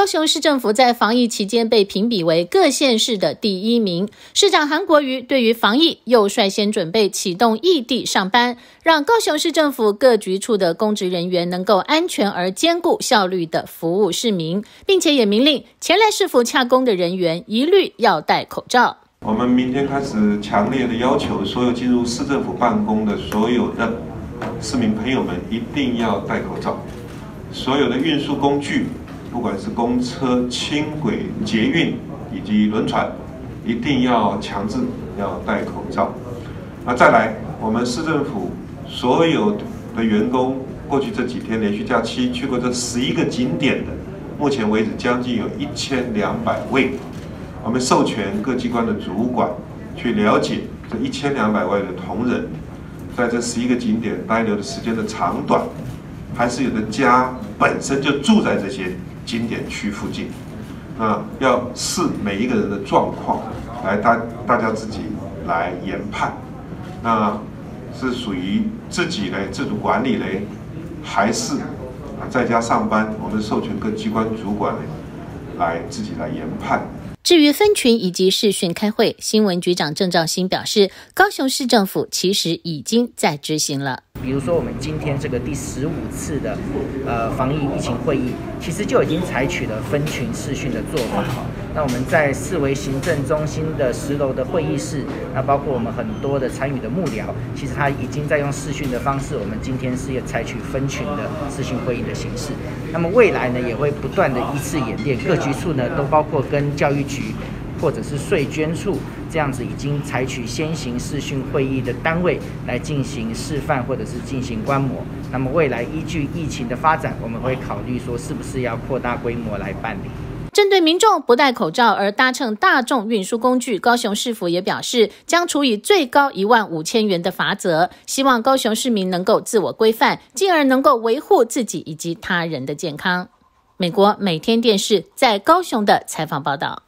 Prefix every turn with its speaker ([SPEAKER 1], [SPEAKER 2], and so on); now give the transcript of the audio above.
[SPEAKER 1] 高雄市政府在防疫期间被评比为各县市的第一名。市长韩国瑜对于防疫又率先准备启动异地上班，让高雄市政府各局处的公职人员能够安全而兼顾效率的服务市民，并且也明令前来市府洽公的人员一律要戴口罩。
[SPEAKER 2] 我们明天开始强烈的要求所有进入市政府办公的所有的市民朋友们一定要戴口罩，所有的运输工具。不管是公车、轻轨、捷运以及轮船，一定要强制要戴口罩。那再来，我们市政府所有的员工，过去这几天连续假期去过这十一个景点的，目前为止将近有一千两百位。我们授权各机关的主管去了解这一千两百位的同仁，在这十一个景点待留的时间的长短，还是有的家本身就住在这些。经典区附近，那要视每一个人的状况来大大家自己来研判，那是属于自己来自主管理嘞，还是啊在家上班？我们授权各机关主管来自己来研判。
[SPEAKER 1] 至于分群以及视讯开会，新闻局长郑兆新表示，高雄市政府其实已经在执行了。
[SPEAKER 3] 比如说，我们今天这个第十五次的呃防疫疫情会议，其实就已经采取了分群视讯的做法。那我们在四维行政中心的十楼的会议室，那包括我们很多的参与的幕僚，其实他已经在用视讯的方式。我们今天是要采取分群的视讯会议的形式。那么未来呢，也会不断的依次演练，各局处呢都包括跟教育局或者是税捐处这样子已经采取先行视讯会议的单位来进行示范或者是进行观摩。那么未来依据疫情的发展，我们会考虑说是不是要扩大规模来办理。
[SPEAKER 1] 针对民众不戴口罩而搭乘大众运输工具，高雄市府也表示将处以最高一万五千元的罚则，希望高雄市民能够自我规范，进而能够维护自己以及他人的健康。美国每天电视在高雄的采访报道。